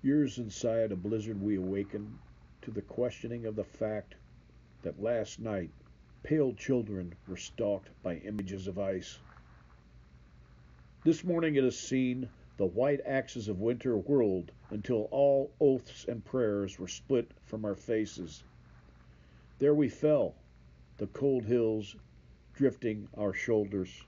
Years inside a blizzard we awaken to the questioning of the fact that last night pale children were stalked by images of ice. This morning it is seen the white axes of winter whirled until all oaths and prayers were split from our faces. There we fell, the cold hills drifting our shoulders.